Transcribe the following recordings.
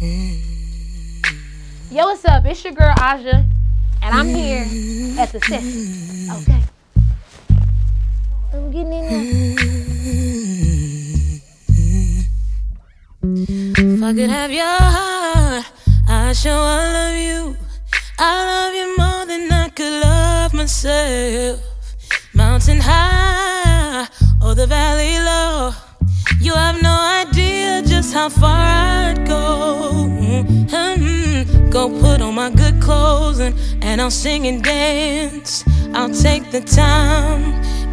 Yo, what's up? It's your girl Ahjah, and I'm here at the session. Okay. I'm getting in there. If I could have your heart, I love you. I love you more than I could love myself. Mountain high or the valley low. You have no idea just how far I'd go. Mm-hmm. Go put on my good clothes and, and I'll sing and dance. I'll take the time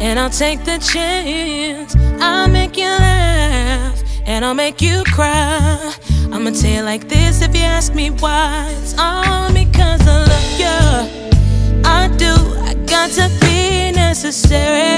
and I'll take the chance. I'll make you laugh and I'll make you cry. I'ma tell you like this if you ask me why. It's all because I love you. I do. I got to be necessary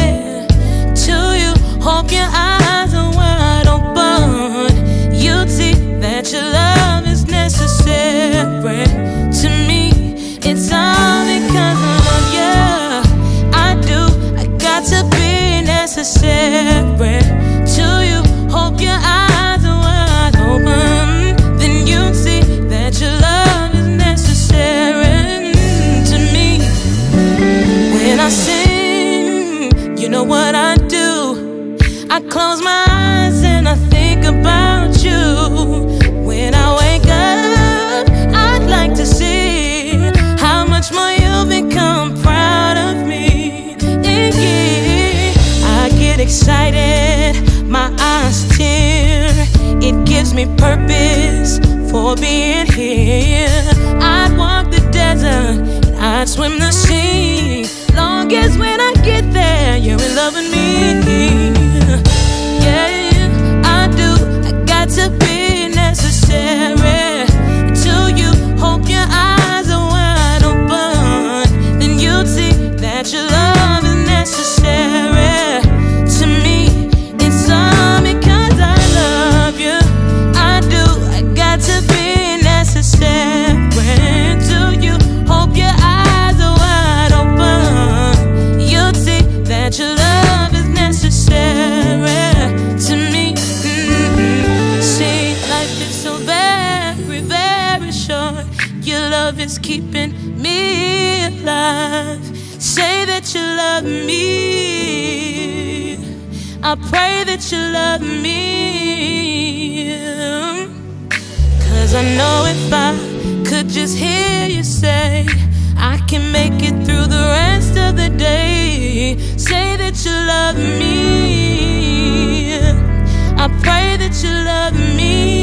what I do. I close my eyes and I think about you. When I wake up, I'd like to see how much more you've become proud of me. I get excited, my eyes tear. It gives me purpose for being here. I'd walk the desert, I'd swim the sea. Long as get with me. Love is keeping me alive. Say that you love me. I pray that you love me. Cause I know if I could just hear you say, I can make it through the rest of the day. Say that you love me. I pray that you love me.